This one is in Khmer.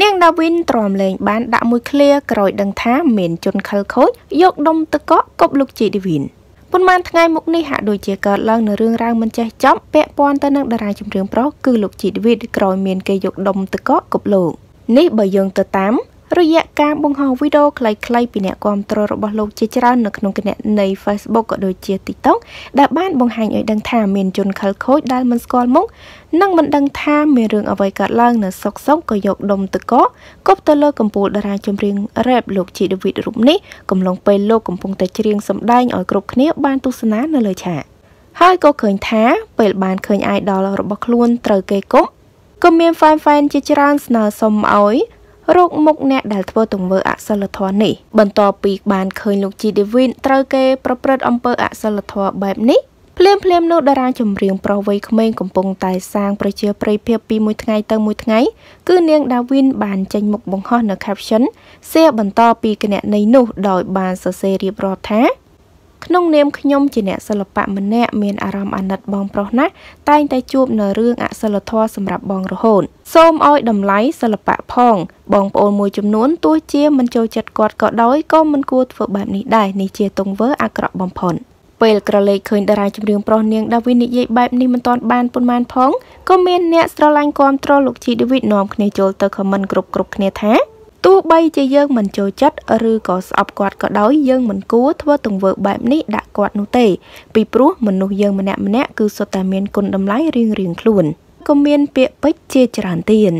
នាងដាវីនទ្រាំលេងបានដាក់មួយឃ្លាក្រោយដឹងថាមានជនខិលខូចយកដុំទឹកកកគប់លោកជីឌីវីនប៉ុន្មានថ្ងៃមុខនេះហាក់ដូចជាកើតឡើងនៅរឿងរ៉ាវមិនចេះចប់ពាក់ព័ន្ធទៅនឹងតារាចម្រៀងប្រុសគឺលោកជីឌីវីតក្រោយមានគេយកដុំទឹកកកគប់លោកនេះបើយើងទៅតាម រយៈការបង្ហោះវីដេអូខ្លីៗពីអ្នកគាំទ្ររបស់លោកជាច្រើននៅក្នុងគណនី Facebook ក៏ដូចជា TikTok ដែលបានបង្ហាញឲ្យដឹងថាមានជនខិលខូចដែលមិនស្គាល់មុខនិងមិនដឹងថាមានរឿងអ្វីកើតឡើងនៅសុកសុកក៏យកដុំទឹកកកគប់ទៅលើកំពូលតារាចម្រៀង rap លោកជីដេវីតរូបនេះកំឡុងពេលលោកកំពុងតែច្រៀងសម្ដែងឲ្យគ្រប់គ្នាបានទស្សនានៅលើឆាកហើយក៏ឃើញថាពេលបានឃើញ idol របស់ខ្លួនត្រូវគេគប់ក៏មាន fan fan ជាច្រើនស្នើសុំឲ្យ រោគមុខអ្នកដែលធ្វើទង្វើអសិលធម៌នេះ បន្ទាប់ពីបានឃើញលោកជីដេវីនត្រូវគេប្រព្រឹត្តអំពើអសិលធម៌បែបនេះភ្លាមភ្លាមនោះតារាចម្រៀងប្រុសវ័យក្មេងកំពុងតែសាងប្រជាប្រិយភាពពីមួយថ្ងៃទៅមួយថ្ងៃគឺនាងដាវីនបានចេញមុខបង្ហោះនៅ caption សៀបន្តពីគណនីនោះដោយបានសរសេររៀបរាប់ថា ក្នុងនាមខ្ញុំជាអ្នកសិល្បៈម្នាក់មានអារម្មណ៍អាណិតបងប្រុសណាស់តែងតែជួបនៅរឿងអសិលធម៌សម្រាប់បងរហូតសូមឲ្យតម្លៃសិល្បៈផង បងប្អូនមួយចំនួនទោះជាមិនចូលចិត្តគាត់ក៏ដោយក៏មិនគួរធ្វើបែបនេះដែរនេះជាទង្វើអាក្រក់បំផុតពេលក្រឡេកឃើញតារាចម្រៀងប្រុសនាងដាវីនិយាយបែបនេះមិនទាន់បានប៉ុន្មានផងក៏មានអ្នកស្រឡាញ់គាំទ្រលោកជីដាវីតនាំគ្នាចូលទៅខមមិនគ្រប់គ្រប់គ្នាថា ទោះបីជាយើងមិនចូលចិត្តឬក៏ស្អប់គាត់ក៏ដោយយើងមិនគួរធ្វើទង្វើបែបនេះដាក់គាត់នោះទេពីព្រោះមនុស្សយើងម្នាក់ម្នាក់គឺសុទ្ធតែមានគុណតម្លៃរៀងៗខ្លួនក៏មានពាក្យពេចន៍ជាច្រើនទៀត